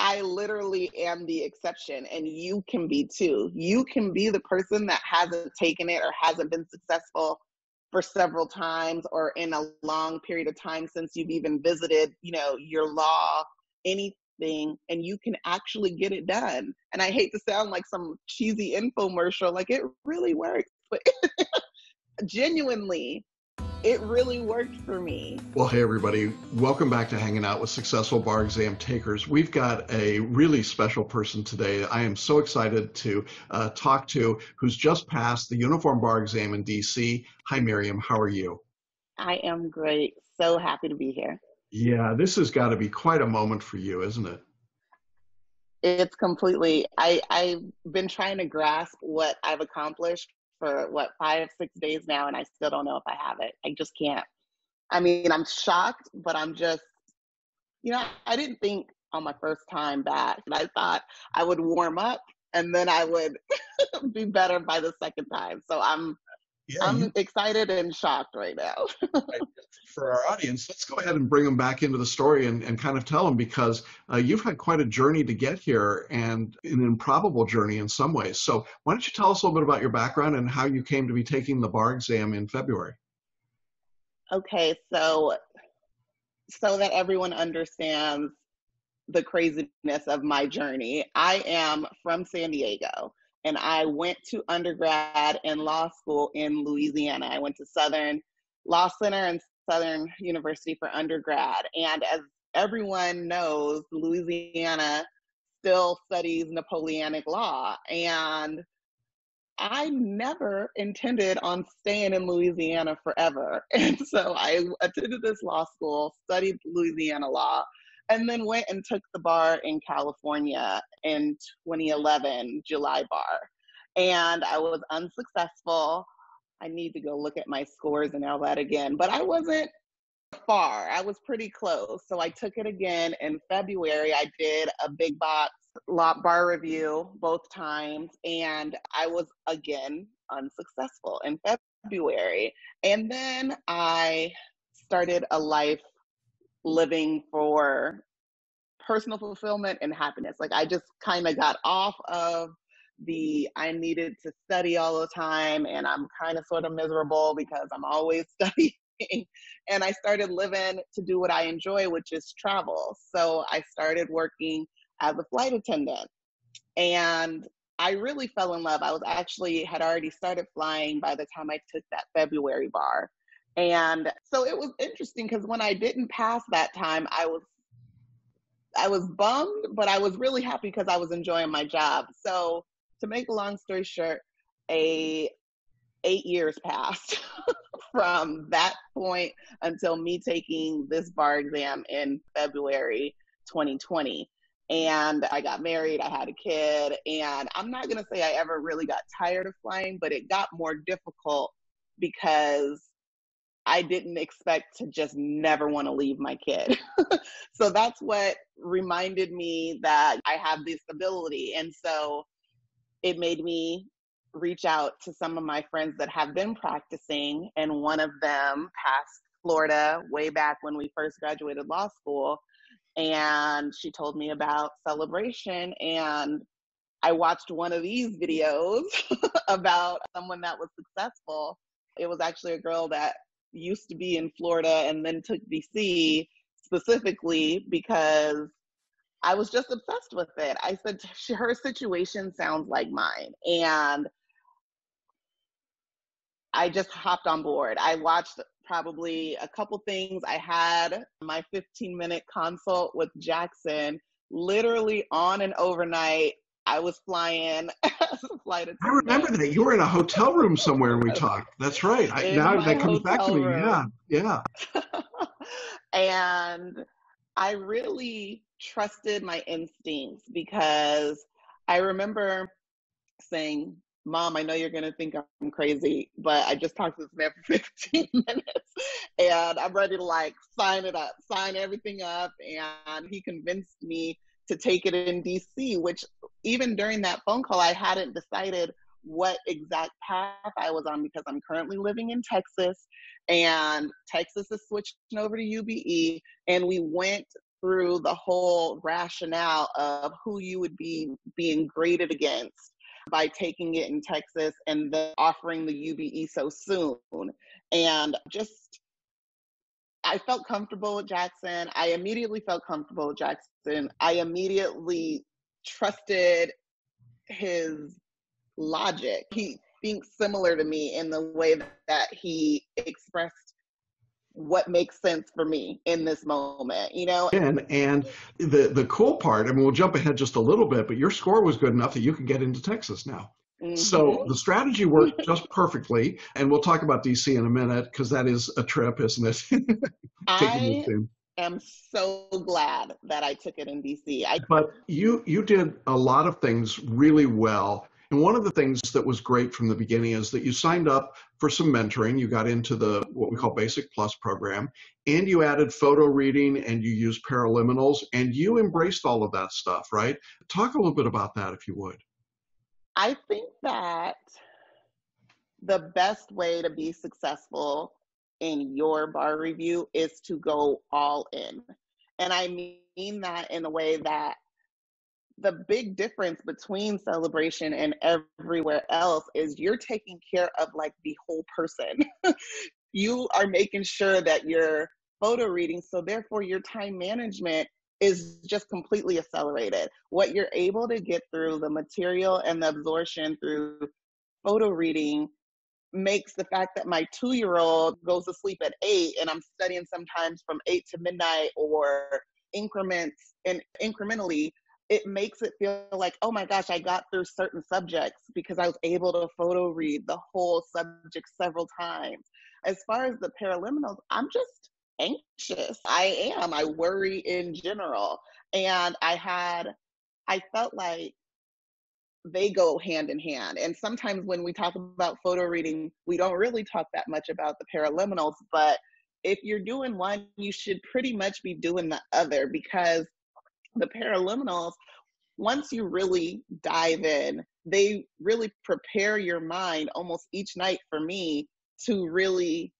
I literally am the exception, and you can be too. You can be the person that hasn't taken it or hasn't been successful for several times or in a long period of time since you've even visited, you know, your law, anything, and you can actually get it done. And I hate to sound like some cheesy infomercial, like it really works, but genuinely, it really worked for me. Well, hey, everybody. Welcome back to Hanging Out with Successful Bar Exam Takers. We've got a really special person today. I am so excited to uh, talk to who's just passed the Uniform Bar Exam in DC. Hi, Miriam. How are you? I am great. So happy to be here. Yeah, this has got to be quite a moment for you, isn't it? It's completely, I, I've been trying to grasp what I've accomplished for what five six days now and i still don't know if i have it. I just can't. I mean i'm shocked but i'm just you know i didn't think on my first time back i thought i would warm up and then i would be better by the second time. So i'm yeah, I'm you, excited and shocked right now. for our audience, let's go ahead and bring them back into the story and, and kind of tell them because uh, you've had quite a journey to get here and an improbable journey in some ways. So, why don't you tell us a little bit about your background and how you came to be taking the bar exam in February? Okay, so so that everyone understands the craziness of my journey, I am from San Diego and I went to undergrad and law school in Louisiana. I went to Southern Law Center and Southern University for undergrad. And as everyone knows, Louisiana still studies Napoleonic law. And I never intended on staying in Louisiana forever. And so I attended this law school, studied Louisiana law, and then went and took the bar in California in 2011, July bar. And I was unsuccessful. I need to go look at my scores and all that again, but I wasn't far. I was pretty close. So I took it again in February. I did a big box lot bar review both times, and I was again unsuccessful in February. And then I started a life living for personal fulfillment and happiness. Like I just kind of got off of the I needed to study all the time and I'm kind of sort of miserable because I'm always studying. and I started living to do what I enjoy, which is travel. So I started working as a flight attendant. And I really fell in love. I was actually had already started flying by the time I took that February bar. And so it was interesting because when I didn't pass that time, I was I was bummed, but I was really happy because I was enjoying my job. So to make a long story short, a eight years passed from that point until me taking this bar exam in February 2020. And I got married, I had a kid, and I'm not gonna say I ever really got tired of flying, but it got more difficult because I didn't expect to just never want to leave my kid. so that's what reminded me that I have this ability. And so it made me reach out to some of my friends that have been practicing. And one of them passed Florida way back when we first graduated law school. And she told me about celebration. And I watched one of these videos about someone that was successful. It was actually a girl that used to be in Florida and then took DC specifically because I was just obsessed with it. I said, her situation sounds like mine. And I just hopped on board. I watched probably a couple things. I had my 15 minute consult with Jackson literally on an overnight I was flying flight attendant. I remember that you were in a hotel room somewhere and we talked. That's right. I, now that comes back to me. Room. Yeah, yeah. and I really trusted my instincts because I remember saying, Mom, I know you're going to think I'm crazy, but I just talked to this man for 15 minutes and I'm ready to like sign it up, sign everything up. And he convinced me to take it in DC, which even during that phone call, I hadn't decided what exact path I was on because I'm currently living in Texas and Texas is switching over to UBE. And we went through the whole rationale of who you would be being graded against by taking it in Texas and then offering the UBE so soon. And just, I felt comfortable with Jackson. I immediately felt comfortable with Jackson. I immediately trusted his logic. He thinks similar to me in the way that he expressed what makes sense for me in this moment, you know? And and the the cool part, I mean, we'll jump ahead just a little bit, but your score was good enough that you can get into Texas now. Mm-hmm. So the strategy worked just perfectly, and we'll talk about DC in a minute because that is a trip, isn't it? I am so glad that I took it in DC. I- but you you did a lot of things really well and one of the things that was great from the beginning is that you signed up for some mentoring. You got into the what we call Basic Plus program, and you added photo reading and you used paraliminals, and you embraced all of that stuff, right? Talk a little bit about that, if you would. I think that the best way to be successful in your bar review is to go all in. And I mean that in a way that the big difference between celebration and everywhere else is you're taking care of like the whole person. you are making sure that you're photo reading, so therefore your time management is just completely accelerated. What you're able to get through the material and the absorption through photo reading makes the fact that my two year old goes to sleep at eight and I'm studying sometimes from eight to midnight or increments and incrementally it makes it feel like, oh my gosh, I got through certain subjects because I was able to photo read the whole subject several times. As far as the paraliminals, I'm just anxious. I am. I worry in general. And I had, I felt like they go hand in hand. And sometimes when we talk about photo reading, we don't really talk that much about the paraliminals. But if you're doing one, you should pretty much be doing the other because the paraliminals, once you really dive in, they really prepare your mind almost each night for me to really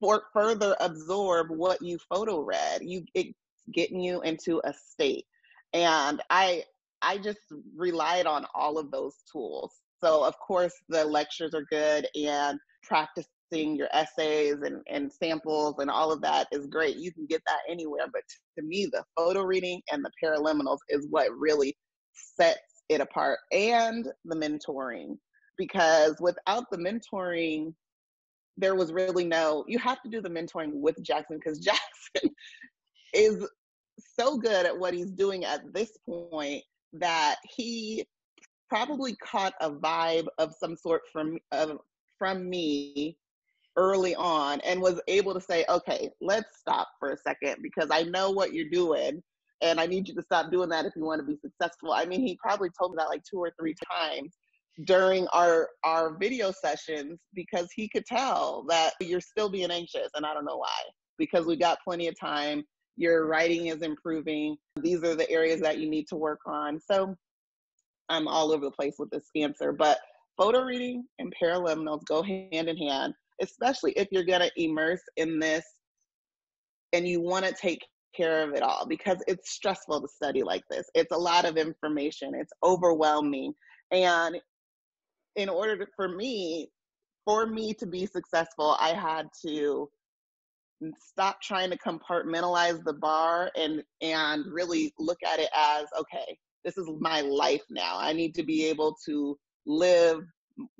for further absorb what you photo read. You it's getting you into a state. And I I just relied on all of those tools. So of course the lectures are good and practicing your essays and, and samples and all of that is great. You can get that anywhere. But to me, the photo reading and the paraliminals is what really sets it apart and the mentoring. Because without the mentoring, there was really no, you have to do the mentoring with Jackson because Jackson is so good at what he's doing at this point that he probably caught a vibe of some sort from uh, from me early on and was able to say, okay, let's stop for a second because I know what you're doing and I need you to stop doing that if you want to be successful. I mean, he probably told me that like two or three times during our our video sessions because he could tell that you're still being anxious and I don't know why because we got plenty of time your writing is improving these are the areas that you need to work on so I'm all over the place with this answer but photo reading and paraliminals go hand in hand especially if you're going to immerse in this and you want to take care of it all because it's stressful to study like this. It's a lot of information, it's overwhelming. And in order to, for me, for me to be successful, I had to stop trying to compartmentalize the bar and and really look at it as okay, this is my life now. I need to be able to live,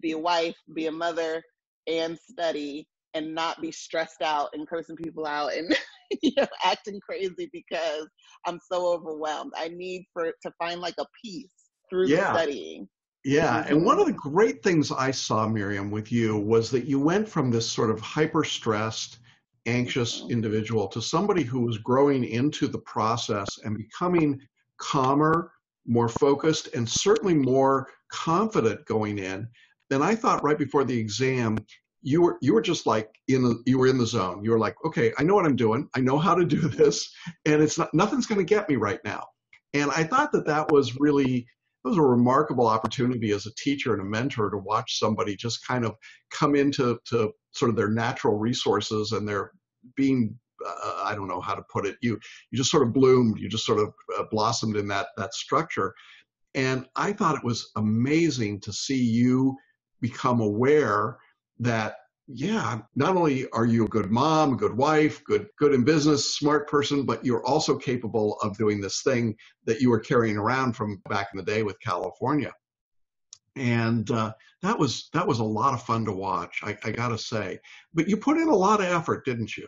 be a wife, be a mother, and study and not be stressed out and cursing people out and you know acting crazy because I'm so overwhelmed. I need for to find like a peace through yeah. studying. Yeah, and one of the great things I saw, Miriam, with you was that you went from this sort of hyper stressed, anxious individual to somebody who was growing into the process and becoming calmer, more focused, and certainly more confident going in then I thought right before the exam, you were you were just like in the you were in the zone. You were like, okay, I know what I'm doing. I know how to do this, and it's not nothing's going to get me right now. And I thought that that was really it was a remarkable opportunity as a teacher and a mentor to watch somebody just kind of come into to sort of their natural resources and their being uh, I don't know how to put it. You you just sort of bloomed. You just sort of uh, blossomed in that that structure, and I thought it was amazing to see you become aware that yeah, not only are you a good mom, good wife, good good in business, smart person, but you're also capable of doing this thing that you were carrying around from back in the day with California. And uh, that was that was a lot of fun to watch. I, I got to say, but you put in a lot of effort, didn't you?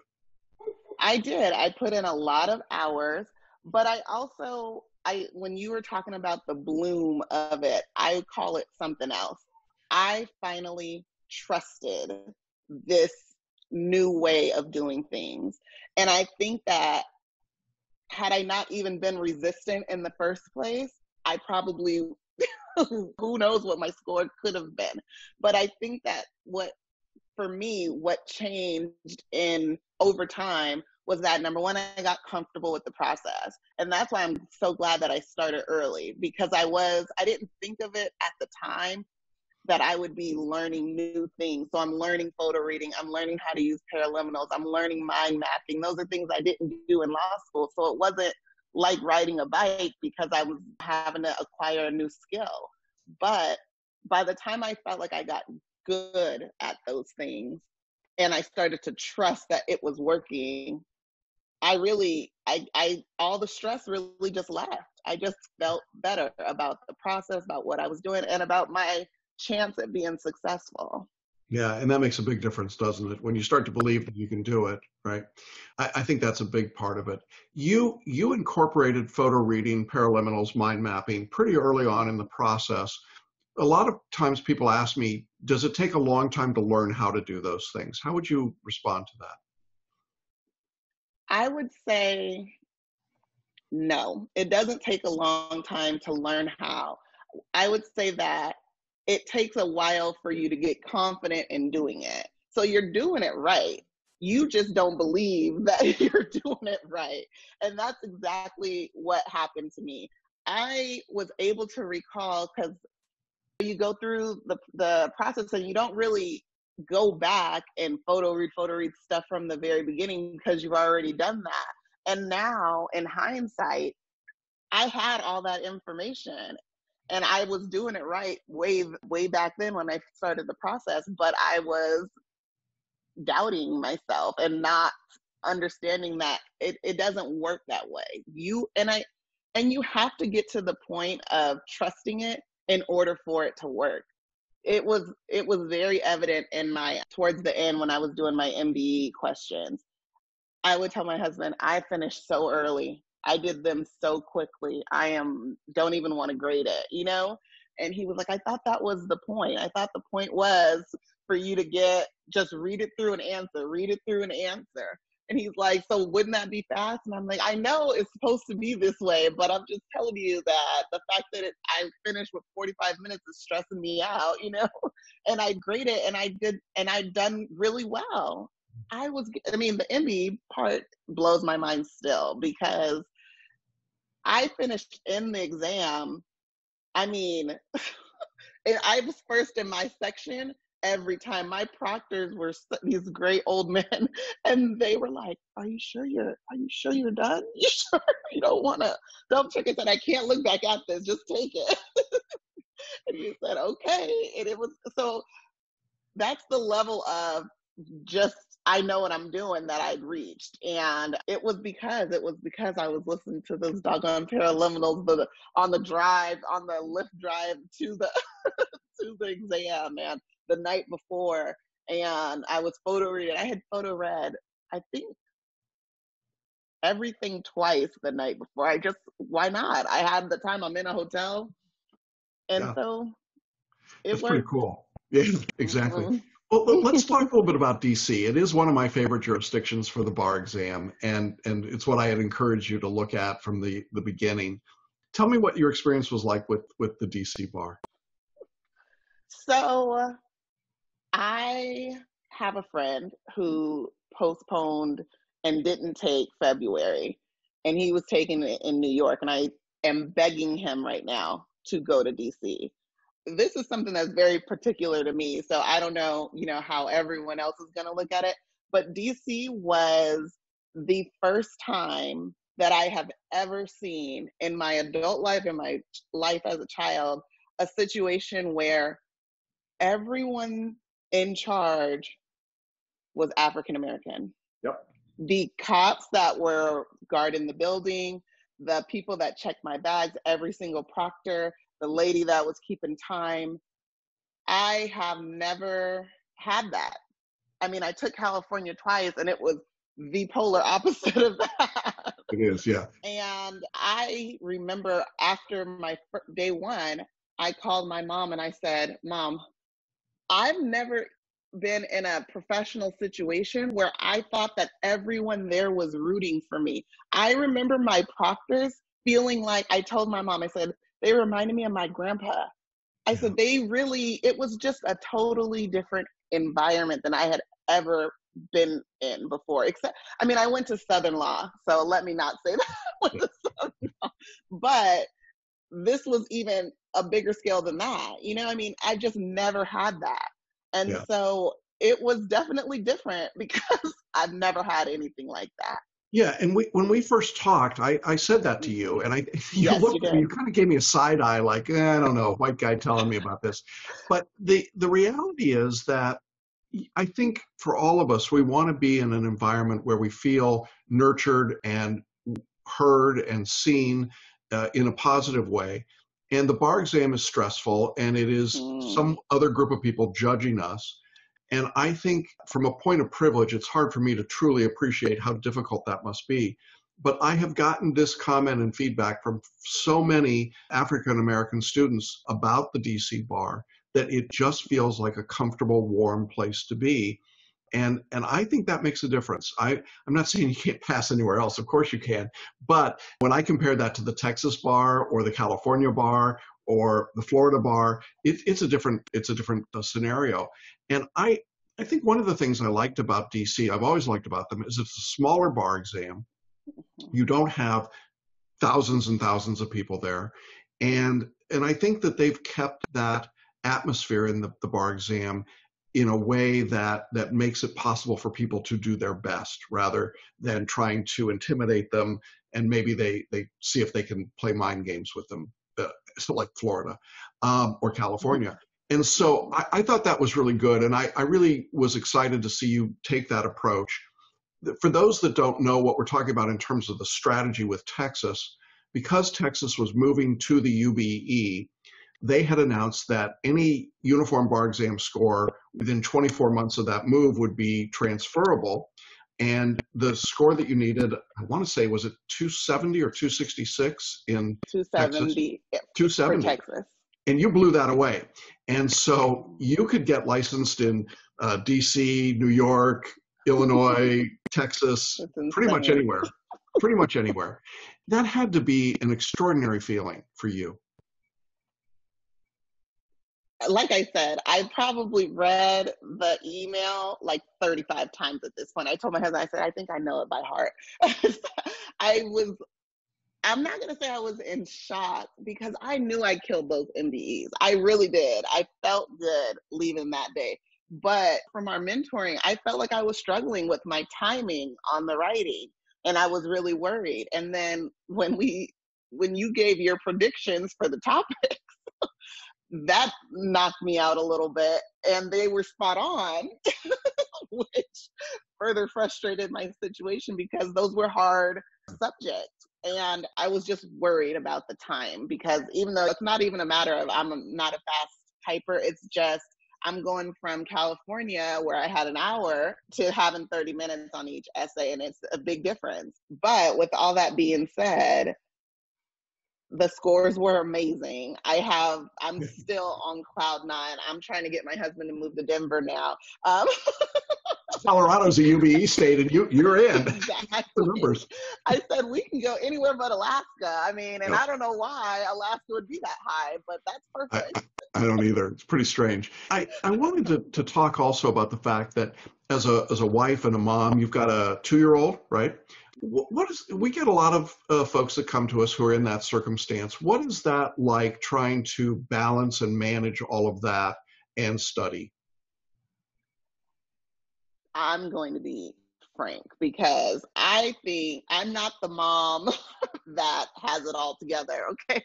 I did. I put in a lot of hours, but I also I when you were talking about the bloom of it, I call it something else. I finally trusted this new way of doing things. And I think that had I not even been resistant in the first place, I probably, who knows what my score could have been. But I think that what, for me, what changed in over time was that number one, I got comfortable with the process. And that's why I'm so glad that I started early because I was, I didn't think of it at the time that I would be learning new things. So I'm learning photo reading, I'm learning how to use paraliminals, I'm learning mind mapping. Those are things I didn't do in law school. So it wasn't like riding a bike because I was having to acquire a new skill. But by the time I felt like I got good at those things and I started to trust that it was working, I really, I, I, all the stress really just left. I just felt better about the process, about what I was doing, and about my chance at being successful. Yeah, and that makes a big difference, doesn't it? When you start to believe that you can do it, right? I, I, think that's a big part of it. You you incorporated photo reading, paraliminals, mind mapping pretty early on in the process. A lot of times people ask me, does it take a long time to learn how to do those things? How would you respond to that? I would say no. It doesn't take a long time to learn how. I would say that it takes a while for you to get confident in doing it. So you're doing it right. You just don't believe that you're doing it right. And that's exactly what happened to me. I was able to recall because you go through the, the process and you don't really go back and photo read, photo read stuff from the very beginning because you've already done that. And now, in hindsight, I had all that information and I was doing it right way way back then when I started the process, but I was doubting myself and not understanding that it, it doesn't work that way. You and I and you have to get to the point of trusting it in order for it to work. It was it was very evident in my towards the end when I was doing my MBE questions. I would tell my husband, I finished so early. I did them so quickly. I am don't even want to grade it, you know? And he was like, I thought that was the point. I thought the point was for you to get just read it through and answer, read it through and answer. And he's like, So wouldn't that be fast? And I'm like, I know it's supposed to be this way, but I'm just telling you that the fact that it, I finished with 45 minutes is stressing me out, you know? And I graded it and I did, and I'd done really well. I was, I mean, the MBE part blows my mind still because I finished in the exam. I mean, and I was first in my section every time. My proctors were these great old men, and they were like, "Are you sure you're? Are you sure you're done? You sure you don't want to double check?" I said, "I can't look back at this. Just take it." and he said, "Okay," and it was so. That's the level of just I know what I'm doing that I'd reached. And it was because it was because I was listening to those doggone paraliminals the, on the drive, on the Lyft drive to the to the exam and the night before. And I was photo reading. I had photo read, I think everything twice the night before. I just why not? I had the time I'm in a hotel. And yeah. so it That's worked. pretty cool. Yeah, exactly. Mm-hmm. Well, let's talk a little bit about DC. It is one of my favorite jurisdictions for the bar exam, and and it's what I had encouraged you to look at from the the beginning. Tell me what your experience was like with with the DC bar. So, I have a friend who postponed and didn't take February, and he was taking it in New York, and I am begging him right now to go to DC this is something that's very particular to me. So I don't know, you know, how everyone else is going to look at it. But DC was the first time that I have ever seen in my adult life, in my life as a child, a situation where everyone in charge was African American. Yep. The cops that were guarding the building, the people that checked my bags, every single proctor, the lady that was keeping time. I have never had that. I mean, I took California twice and it was the polar opposite of that. It is, yeah. And I remember after my day one, I called my mom and I said, Mom, I've never been in a professional situation where I thought that everyone there was rooting for me. I remember my proctors feeling like I told my mom, I said, they reminded me of my grandpa. I said, they really, it was just a totally different environment than I had ever been in before. Except, I mean, I went to Southern Law, so let me not say that I went to Southern Law. But this was even a bigger scale than that. You know, I mean, I just never had that. And yeah. so it was definitely different because I've never had anything like that. Yeah, and we, when we first talked, I, I said that to you, and I you yes, looked you, you kind of gave me a side eye, like eh, I don't know, white guy telling me about this. But the the reality is that I think for all of us, we want to be in an environment where we feel nurtured and heard and seen uh, in a positive way. And the bar exam is stressful, and it is mm. some other group of people judging us. And I think from a point of privilege, it's hard for me to truly appreciate how difficult that must be. But I have gotten this comment and feedback from so many African American students about the DC bar that it just feels like a comfortable, warm place to be. And, and I think that makes a difference. I, I'm not saying you can't pass anywhere else. Of course you can. But when I compare that to the Texas bar or the California bar or the Florida bar, it, it's a different, it's a different uh, scenario. And I, I think one of the things I liked about DC, I've always liked about them, is it's a smaller bar exam. Mm-hmm. You don't have thousands and thousands of people there. And, and I think that they've kept that atmosphere in the, the bar exam in a way that that makes it possible for people to do their best rather than trying to intimidate them and maybe they they see if they can play mind games with them so like florida um, or california. And so I, I, thought that was really good and I, I really was excited to see you take that approach. For those that don't know what we're talking about in terms of the strategy with texas because texas was moving to the ube they had announced that any uniform bar exam score within 24 months of that move would be transferable. And the score that you needed, I want to say, was it 270 or 266 in 270. Texas? 270. Texas. And you blew that away. And so you could get licensed in uh, DC, New York, Illinois, Texas, pretty much anywhere. pretty much anywhere. That had to be an extraordinary feeling for you like I said, I probably read the email like 35 times at this point. I told my husband, I said, I think I know it by heart. I was, I'm not going to say I was in shock because I knew I killed those MBEs. I really did. I felt good leaving that day. But from our mentoring, I felt like I was struggling with my timing on the writing and I was really worried. And then when we, when you gave your predictions for the topics, that knocked me out a little bit and they were spot on which further frustrated my situation because those were hard subjects and i was just worried about the time because even though it's not even a matter of i'm not a fast typer it's just i'm going from california where i had an hour to having 30 minutes on each essay and it's a big difference. But with all that being said the scores were amazing. I have, I'm still on cloud nine. I'm trying to get my husband to move to Denver now. Um, Colorado's a UBE state, and you you're in. Exactly. the numbers. I said we can go anywhere but Alaska. I mean, and. I don't know why Alaska would be that high, but that's perfect. I, I, don't either. It's pretty strange. I, I wanted to, to talk also about the fact that as a as a wife and a mom, you've got a two year old, right? What is we get a lot of uh, folks that come to us who are in that circumstance what is that like trying to balance and manage all of that and study i'm going to be frank because I think I'm not the mom that has it all together. Okay.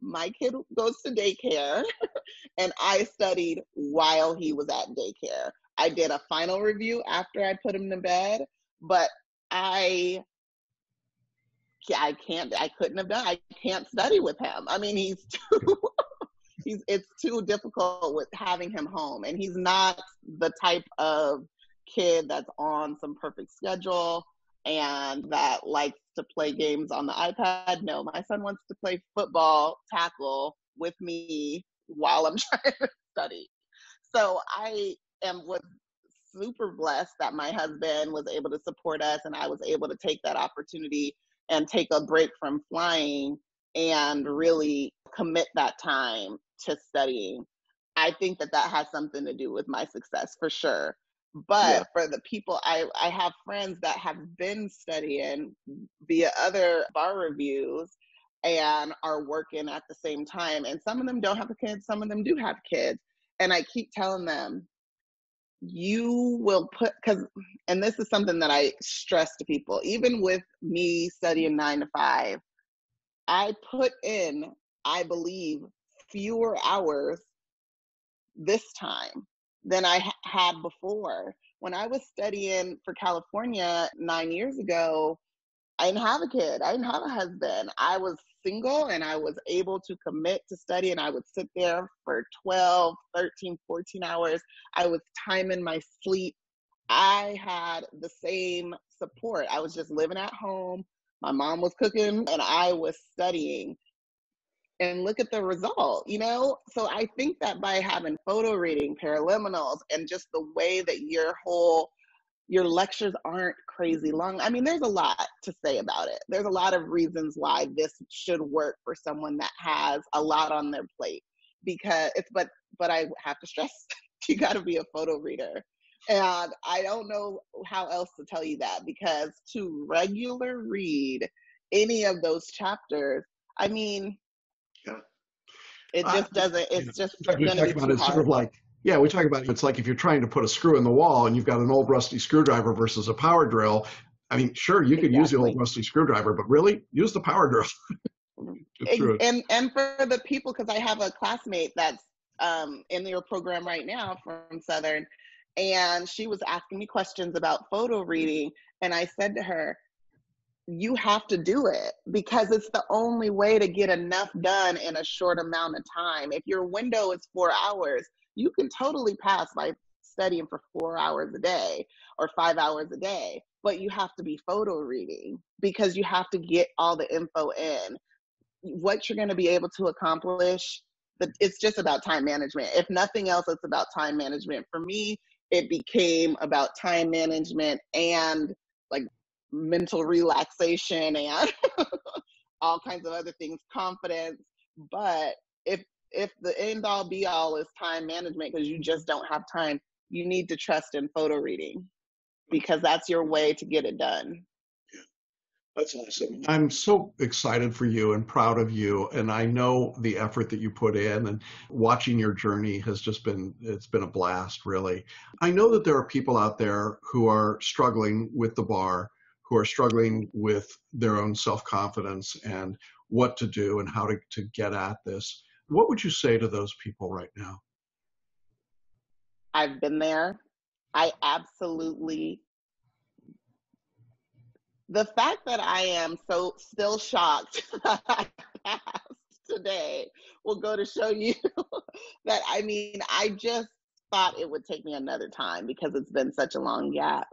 My kid goes to daycare and I studied while he was at daycare. I did a final review after I put him to bed, but I I can't I couldn't have done I can't study with him. I mean he's too he's it's too difficult with having him home and he's not the type of kid that's on some perfect schedule and that likes to play games on the iPad. No, my son wants to play football tackle with me while I'm trying to study. So I am was super blessed that my husband was able to support us and I was able to take that opportunity and take a break from flying and really commit that time to studying. I think that that has something to do with my success for sure. But yeah. for the people, I, I have friends that have been studying via other bar reviews and are working at the same time. And some of them don't have kids, some of them do have kids. And I keep telling them, you will put, because, and this is something that I stress to people, even with me studying nine to five, I put in, I believe, fewer hours this time than I ha- had before. When I was studying for California nine years ago, I didn't have a kid. I didn't have a husband. I was single and I was able to commit to study and I would sit there for 12, 13, 14 hours. I was timing my sleep. I had the same support. I was just living at home. My mom was cooking and I was studying and look at the result, you know? So I think that by having photo reading, paraliminals, and just the way that your whole your lectures aren't crazy mm-hmm. long. I mean, there's a lot to say about it. There's a lot of reasons why this should work for someone that has a lot on their plate. Because it's but but I have to stress you got to be a photo reader. And I don't know how else to tell you that because to regular read any of those chapters, I mean, yeah. It just doesn't. It's just going to be too Sort of like yeah, we talk about it's like if you're trying to put a screw in the wall and you've got an old rusty screwdriver versus a power drill. I mean, sure, you could exactly. use the old rusty screwdriver, but really use the power drill. and, and and for the people, because I have a classmate that's um, in your program right now from Southern, and she was asking me questions about photo reading, and I said to her, you have to do it because it's the only way to get enough done in a short amount of time. If your window is four hours, you can totally pass by studying for four hours a day or five hours a day, but you have to be photo reading because you have to get all the info in. What you're going to be able to accomplish, but it's just about time management. If nothing else, it's about time management. For me, it became about time management and like mental relaxation and all kinds of other things, confidence. But if if the end all be all is time management because you just don't have time, you need to trust in photo reading because that's your way to get it done. That's awesome. I'm so excited for you and proud of you. And I know the effort that you put in and watching your journey has just been, it's been a blast, really. I know that there are people out there who are struggling with the bar who are struggling with their own self-confidence and what to do and how to, to get at this. What would you say to those people right now? I've been there. I absolutely the fact that I am so still shocked that I passed today will go to show you that I mean I just thought it would take me another time because it's been such a long gap.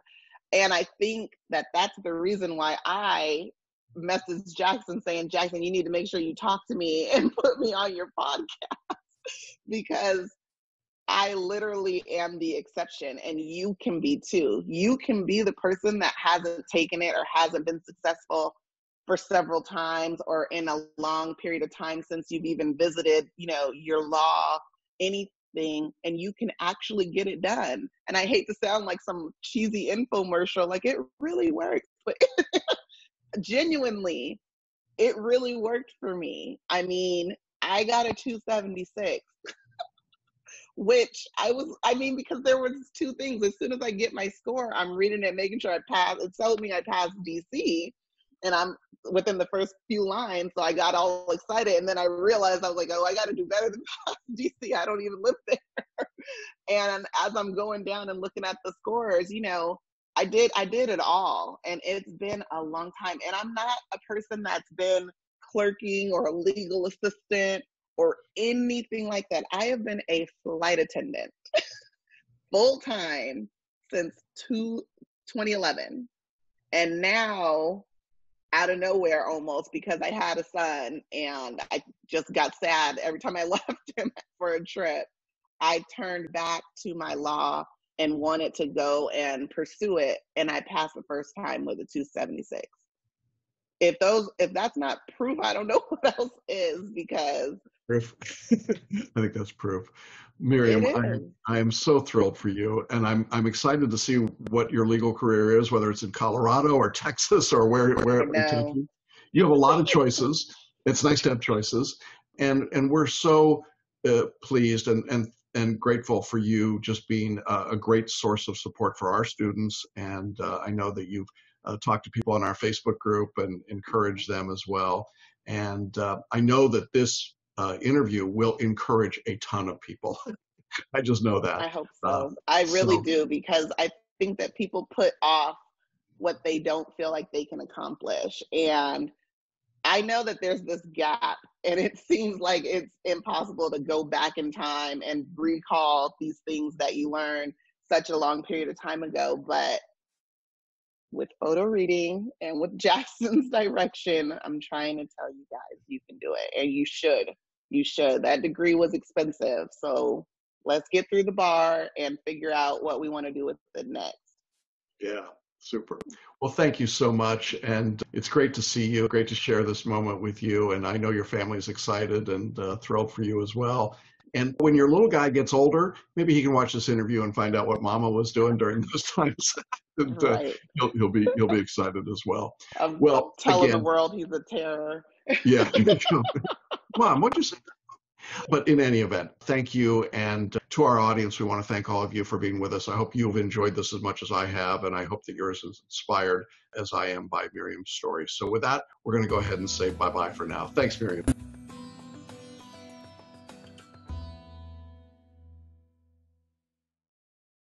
And I think that that's the reason why I messaged Jackson saying, Jackson, you need to make sure you talk to me and put me on your podcast because I literally am the exception and you can be too. You can be the person that hasn't taken it or hasn't been successful for several times or in a long period of time since you've even visited, you know, your law, any thing and you can actually get it done. And I hate to sound like some cheesy infomercial, like it really works, but genuinely, it really worked for me. I mean, I got a 276 which I was, I mean, because there was two things. As soon as I get my score, I'm reading it, making sure I pass. It told me I passed DC, and I'm within the first few lines. So I got all excited, and then I realized I was like, oh, I got to do better than pass DC. I don't even live there. and as I'm going down and looking at the scores, you know, I did, I did it all, and it's been a long time. And I'm not a person that's been clerking or a legal assistant or anything like that. I have been a flight attendant full time since two, 2011. And now, out of nowhere almost, because I had a son and I just got sad every time I left him for a trip, I turned back to my law and wanted to go and pursue it. And I passed the first time with a 276 if those if that's not proof i don't know what else is because proof. I think that's proof. Miriam I, I am so thrilled for you and i'm i'm excited to see what your legal career is whether it's in colorado or texas or where where it may take you. You have a lot of choices. It's nice to have choices. And and we're so uh, pleased and and and grateful for you just being a, a, great source of support for our students and uh, i know that you've uh, talk to people in our Facebook group and encourage them as well. And uh, I know that this uh, interview will encourage a ton of people. I just know that. I hope so. Uh, I really so. do because I think that people put off what they don't feel like they can accomplish. And I know that there's this gap, and it seems like it's impossible to go back in time and recall these things that you learned such a long period of time ago. But with photo reading and with Jackson's direction, I'm trying to tell you guys you can do it and you should. You should. That degree was expensive. So let's get through the bar and figure out what we want to do with it next. Yeah, super. Well, thank you so much. And it's great to see you. Great to share this moment with you. And I know your family's excited and uh, thrilled for you as well. And when your little guy gets older, maybe he can watch this interview and find out what Mama was doing during those times. and, uh, right. uh, he'll, he'll, be he'll be excited as well. I'm, well, telling again, the world he's a terror. yeah, Mom, what'd you say? But in any event, thank you. And to our audience, we want to thank all of you for being with us. I hope you've enjoyed this as much as I have, and I hope that yours is inspired as I am by Miriam's story. So, with that, we're going to go ahead and say bye bye for now. Thanks, Miriam.